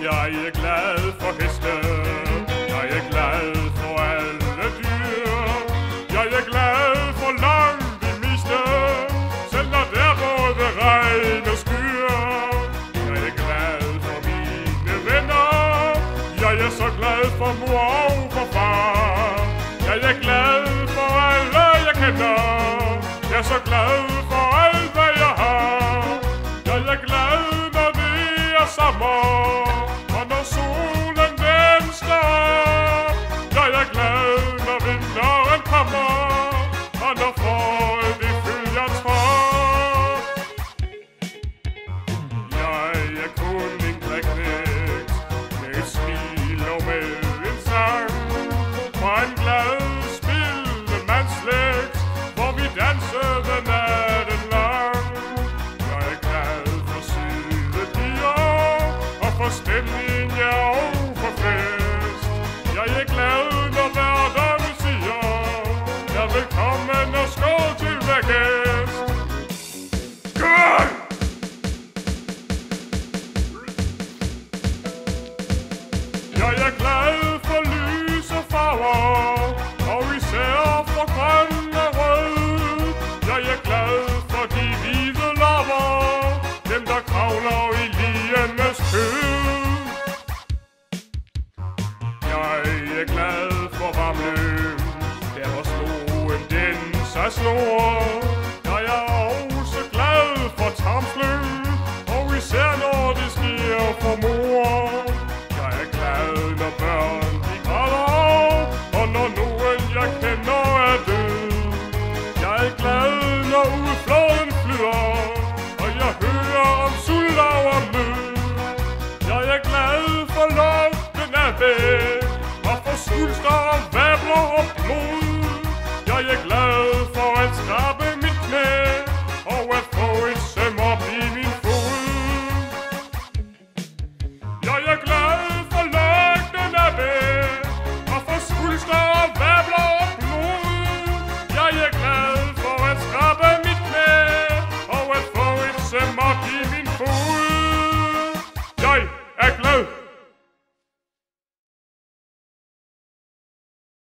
Jeg er glad for heste. Jeg er glad for alle dyr. Jeg er glad for langt de miste. Selv når der både regn og skyer. Jeg er glad for mine venner. Jeg er så glad for mor og for far. Jeg er glad for alle jeg kender. Jeg er så glad og for stemning, ja og fest. Jeg er glad, når hverdagen siger, Jeg vil komme og skål til hver gæst. Jeg er glad for varmløn, der var sloen den så snor. Jeg er også glad for tarmsløn, og især når det sker for mor. Jeg er glad, når børn de græder, og når nogen jeg kender er død. Jeg er glad, når udfloden væk, skal for vabler og blod. Jeg er glad,